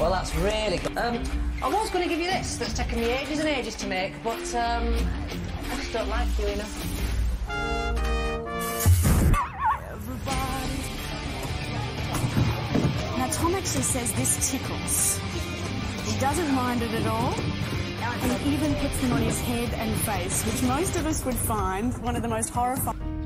Well, that's really good. Um, I was going to give you this that's taken me ages and ages to make, but um, I just don't like you enough. Now, Tom actually says this tickles. He doesn't mind it at all. And he even puts them on his head and face, which most of us would find one of the most horrifying.